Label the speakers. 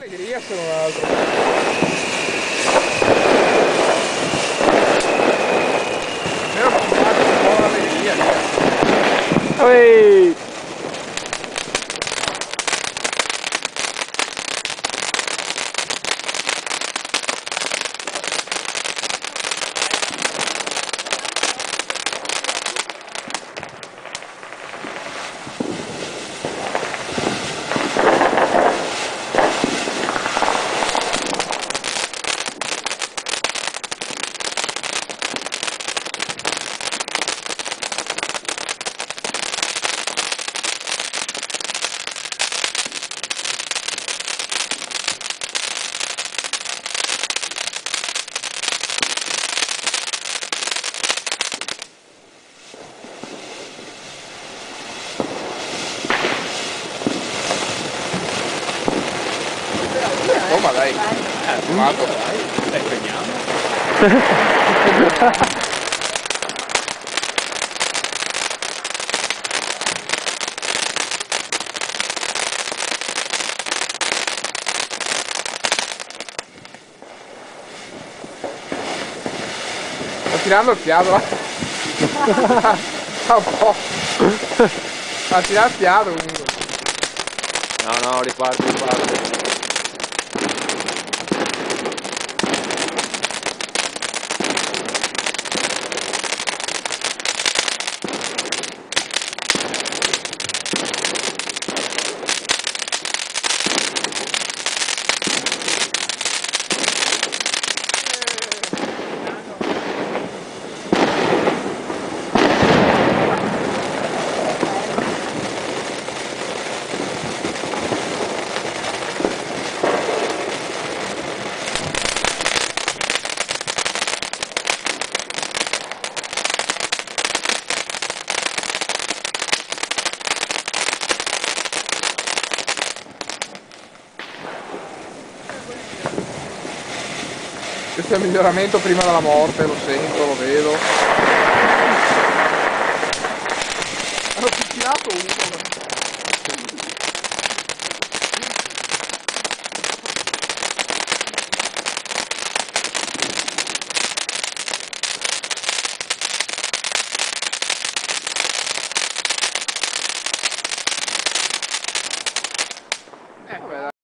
Speaker 1: Alegria, seu Meu, uma alegria. Né? Oi! Faccio un po' l'allegria, via.
Speaker 2: Ehi!
Speaker 1: Oh ma dai. Eh, quanto dai?
Speaker 3: Prendiamo.
Speaker 1: Tirando il fiato un po'. Fa tirare il fiato comunque.
Speaker 2: No, no, riparti, riparti.
Speaker 1: questo è il miglioramento prima della morte, lo sento, lo vedo. Hanno picchiato uno. Eh, vabbè,